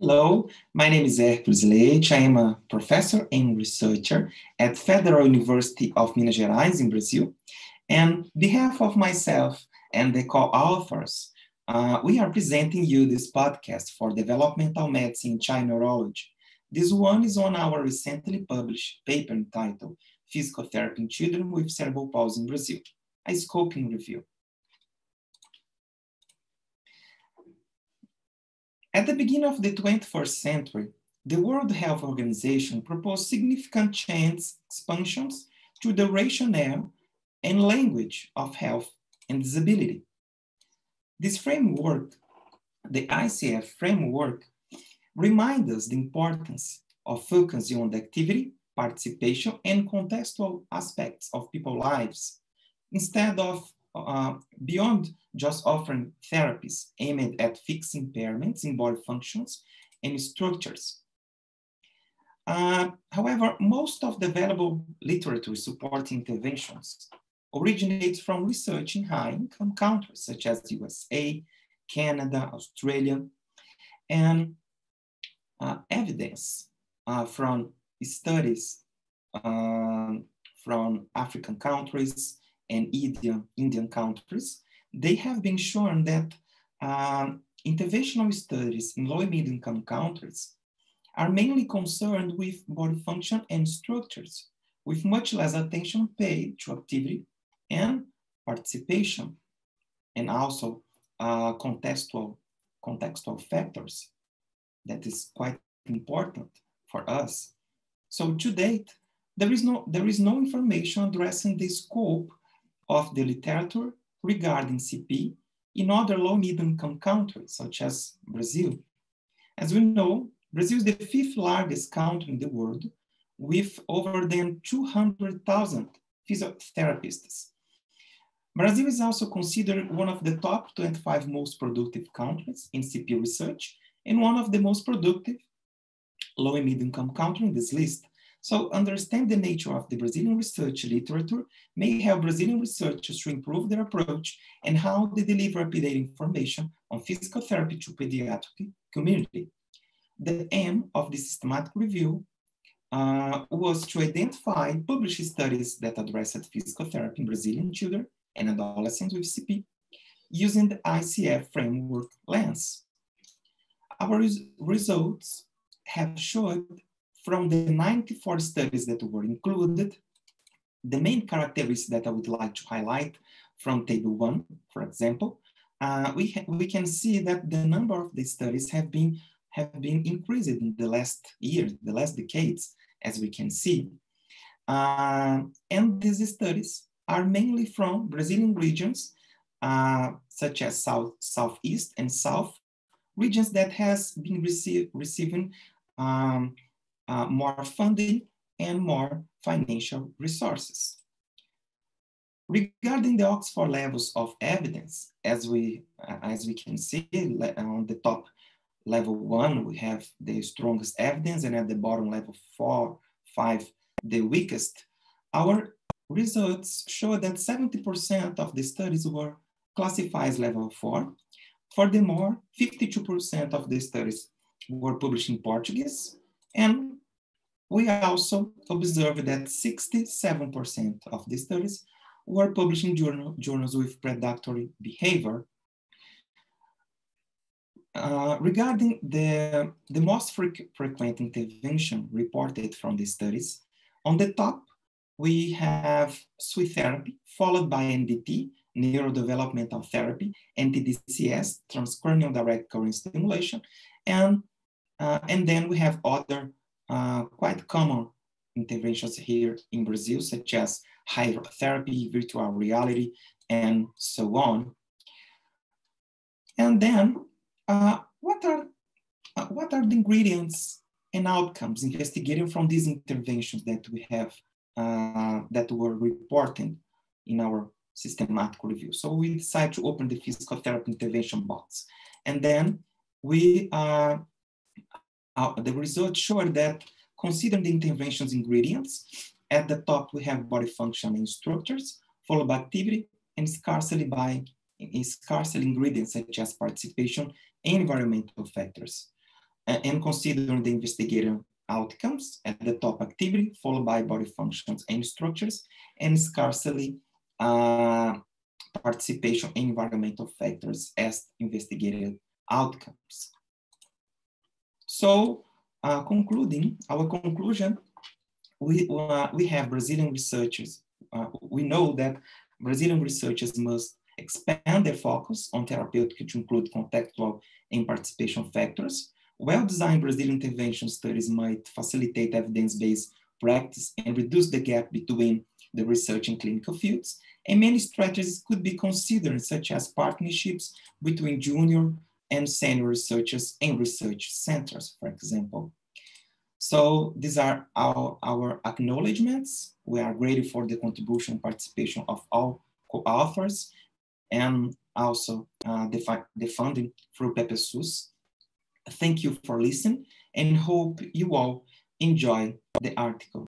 Hello, my name is Hércules Leite. I am a professor and researcher at Federal University of Minas Gerais in Brazil. And behalf of myself and the co-authors, uh, we are presenting you this podcast for developmental medicine in child neurology. This one is on our recently published paper entitled Physical Therapy in Children with Cerebral Palsy in Brazil, a scoping review. At the beginning of the 21st century, the World Health Organization proposed significant change expansions to the rationale and language of health and disability. This framework, the ICF framework, reminds us the importance of focusing on the activity, participation, and contextual aspects of people's lives instead of uh, beyond just offering therapies aimed at fixing impairments in body functions and structures. Uh, however, most of the available literature supporting interventions originates from research in high-income countries such as the USA, Canada, Australia, and uh, evidence uh, from studies um, from African countries, and Indian, Indian countries, they have been shown that um, interventional studies in low and middle income countries are mainly concerned with body function and structures, with much less attention paid to activity and participation, and also uh, contextual, contextual factors that is quite important for us. So to date, there is no, there is no information addressing the scope of the literature regarding CP in other low-middle income countries, such as Brazil. As we know, Brazil is the fifth largest country in the world with over than 200,000 physiotherapists. Brazil is also considered one of the top 25 most productive countries in CP research and one of the most productive low and middle income countries in this list, so understand the nature of the Brazilian research literature may help Brazilian researchers to improve their approach and how they deliver updated information on physical therapy to pediatric community. The aim of this systematic review uh, was to identify published studies that addressed physical therapy in Brazilian children and adolescents with CP using the ICF framework lens. Our res results have showed from the 94 studies that were included, the main characteristics that I would like to highlight from table one, for example, uh, we, we can see that the number of the studies have been, have been increased in the last years, the last decades, as we can see. Uh, and these studies are mainly from Brazilian regions, uh, such as South, Southeast and South, regions that has been receive, receiving um, uh, more funding and more financial resources. Regarding the Oxford levels of evidence, as we, uh, as we can see on the top level one, we have the strongest evidence and at the bottom level four, five, the weakest. Our results show that 70% of the studies were classified as level four. Furthermore, 52% of the studies were published in Portuguese and we also observed that 67% of the studies were published in journal, journals with predatory behavior. Uh, regarding the, the most fre frequent intervention reported from the studies, on the top, we have SWE therapy, followed by NDT, neurodevelopmental therapy, NTDCS, transcranial direct current stimulation, and, uh, and then we have other uh, quite common interventions here in Brazil, such as hydrotherapy, virtual reality, and so on. And then, uh, what are uh, what are the ingredients and outcomes investigated from these interventions that we have uh, that were reported in our systematic review? So we decided to open the physical therapy intervention box, and then we uh, the results showed that considering the intervention's ingredients, at the top we have body function and structures, followed by activity, and scarcely by scarcely ingredients such as participation and environmental factors. and considering the investigator outcomes at the top activity, followed by body functions and structures, and scarcely uh, participation in environmental factors as investigated outcomes. So uh, concluding, our conclusion, we, uh, we have Brazilian researchers. Uh, we know that Brazilian researchers must expand their focus on therapeutic to include contextual and participation factors. Well-designed Brazilian intervention studies might facilitate evidence-based practice and reduce the gap between the research and clinical fields. And many strategies could be considered, such as partnerships between junior and senior researchers and research centers, for example. So these are our, our acknowledgements. We are grateful for the contribution and participation of all co-authors and also uh, the, the funding through PPSUS. Thank you for listening and hope you all enjoy the article.